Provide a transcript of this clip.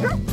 Huh?